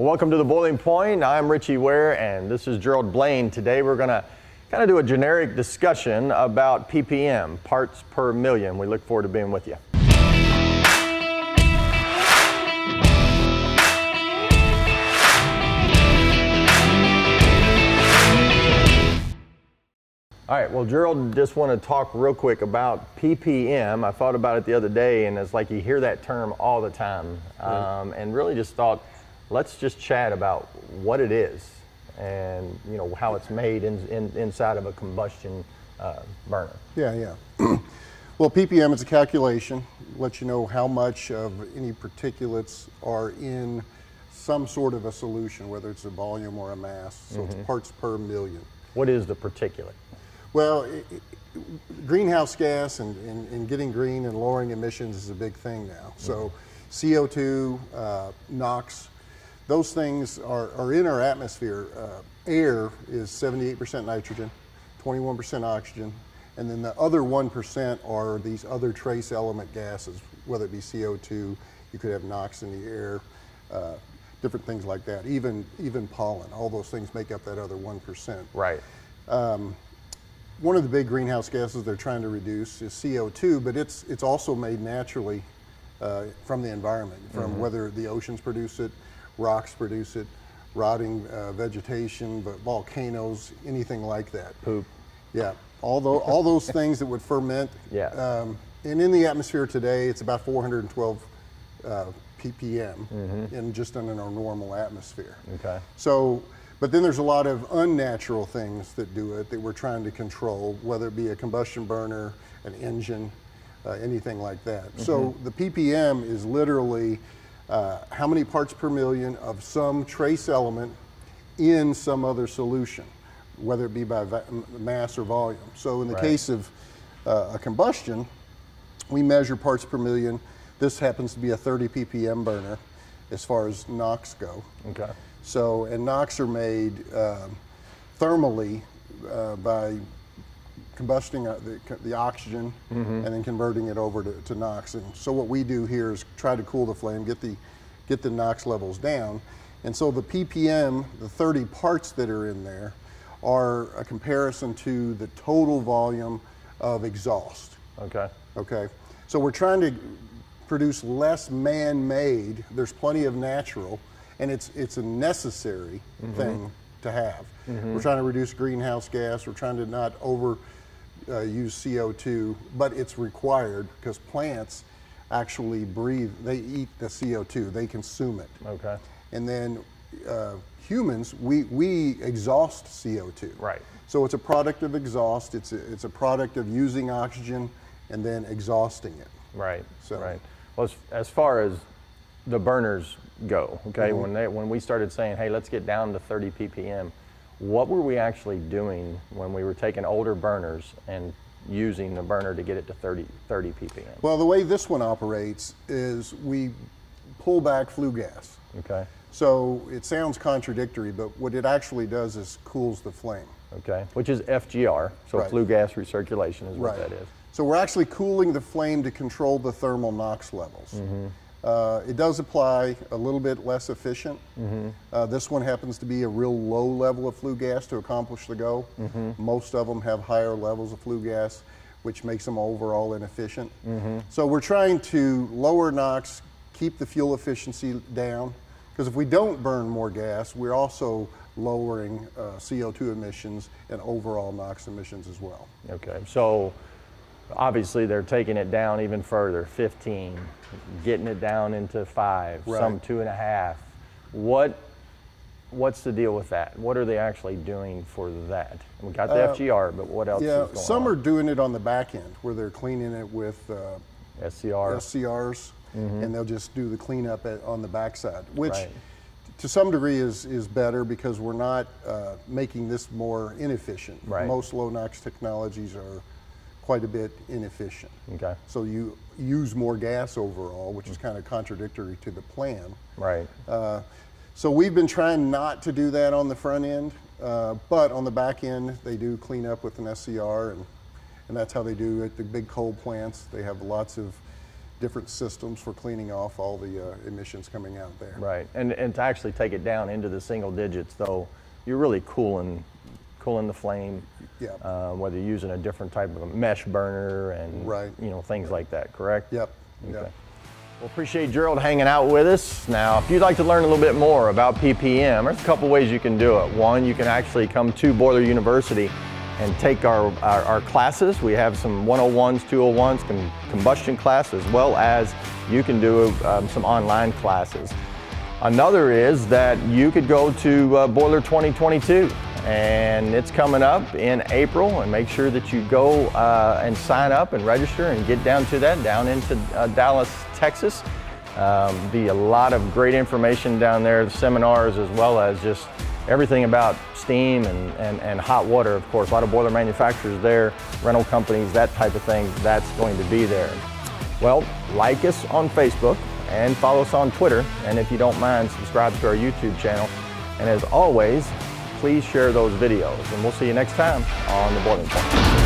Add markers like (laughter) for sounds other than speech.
welcome to the Boiling Point. I'm Ritchie Ware and this is Gerald Blaine. Today we're going to kind of do a generic discussion about ppm, parts per million. We look forward to being with you. All right, well, Gerald, just want to talk real quick about ppm. I thought about it the other day, and it's like you hear that term all the time, um, and really just thought, let's just chat about what it is and you know how it's made in, in, inside of a combustion uh, burner. Yeah, yeah. (clears throat) well, ppm is a calculation, lets you know how much of any particulates are in some sort of a solution, whether it's a volume or a mass. So mm -hmm. it's mm-hmm. parts per million. What is the particulate? Well, it, it, greenhouse gas and, and, and, getting green and lowering emissions is a big thing now. So mm -hmm. CO2, uh, NOx, those things are, are in our atmosphere. Uh, air is 78% nitrogen, 21% oxygen, and then the other 1% are these other trace element gases, whether it be CO2, you could have NOx in the air, uh, different things like that, even, even pollen. All those things make up that other 1%. Right. Um, one of the big greenhouse gases they're trying to reduce is CO2, but it's, it's also made naturally uh, from the environment, from mm -hmm. whether the oceans produce it, rocks produce it, rotting uh, vegetation, volcanoes, anything like that. Poop. Yeah, all, those, all those (laughs) things that would ferment. Yeah. Um, and in the atmosphere today, it's about 412 uh, ppm mm -hmm. in just in our normal atmosphere. Okay. So but then there's a lot of unnatural things that do it that we're trying to control, whether it be a combustion burner, an engine, uh, anything like that. Mm -hmm. So mm-hmm. the ppm is literally uh, how many parts per million of some trace element in some other solution, whether it be by mass or volume. So in the right. case of uh, a combustion, we measure parts per million. This happens to be a 30 ppm burner as far as NOx go. Okay. So, and NOx are made uh, thermally uh, by combusting uh, the, the oxygen mm -hmm. and then converting it over to, to, NOx. And so what we do here is try to cool the flame, get the, get the NOx levels down. And so the ppm, the 30 parts that are in there, are a comparison to the total volume of exhaust. Okay. Okay. So we're trying to produce less man-made. There's plenty of natural and it's it's a necessary mm -hmm. thing to have. Mm -hmm. We're trying to reduce greenhouse gas. We're trying to not over uh, use CO2, but it's required because plants actually breathe. They eat the CO2. They consume it. Okay. And then uh, humans, we we exhaust CO2. Right. So it's a product of exhaust. It's a, it's a product of using oxygen and then exhausting it. Right. So. Right. Well, as, as far as the burners go. Okay, mm-hmm. when they when we started saying, hey, let's get down to 30 ppm, what were we actually doing when we were taking older burners and using the burner to get it to 30 30 ppm? Well, the way this one operates is we pull back flue gas. Okay. So it sounds contradictory, but what it actually does is cools the flame. Okay, which is FGR, so right. flue gas recirculation is what right. that is. So we're actually cooling the flame to control the thermal NOx levels. Mm-hmm. Uh, it does apply a little bit less efficient. Mm -hmm. uh, this one happens to be a real low level of flue gas to accomplish the goal. Mm -hmm. Most of them have higher levels of flue gas, which makes them overall inefficient. Mm -hmm. So we're trying to lower NOx, keep the fuel efficiency down, because if we don't burn more gas, we're also lowering uh, CO2 emissions and overall NOx emissions as well. Okay, so obviously they're taking it down even further 15 getting it down into five right. some two and a half what what's the deal with that what are they actually doing for that we got the uh, fgr but what else yeah some on? are doing it on the back end where they're cleaning it with uh, scr scrs mm-hmm. and they'll just do the cleanup at, on the backside which right. to some degree is is better because we're not uh, making this more inefficient right. most low nox technologies are quite a bit inefficient. Okay. So you use more gas overall, which is kind of contradictory to the plan. Right. Uh, so we've been trying not to do that on the front end, uh, but on the back end, they do clean up with an SCR, and, and that's how they do it. The big coal plants, they have lots of different systems for cleaning off all the uh, emissions coming out there. Right, and, and to actually take it down into the single digits, though, you're really cooling, cooling the flame. Yeah. Uh, whether you're using a different type of a mesh burner and Right. you know things like that, correct? Yep. Okay. Yep. Well, appreciate Gerald hanging out with us. Now, if you'd like to learn a little bit more about PPM, there's a couple ways you can do it. One, you can actually come to Boiler University and take our, our, our classes. We have some 101s, 201s, com- combustion class, as well as you can do um, some online classes. Another is that you could go to uh, Boiler 2022 and it's coming up in April and make sure that you go uh, and sign up and register and get down to that down into uh, Dallas, Texas. Um, be a lot of great information down there, the seminars as well as just everything about steam and, and, and hot water, of course. A lot of boiler manufacturers there, rental companies, that type of thing, that's going to be there. Well, like us on Facebook and follow us on Twitter. And if you don't mind, subscribe to our YouTube channel. And as always, please share those videos. And we'll see you next time on The Boiling Point.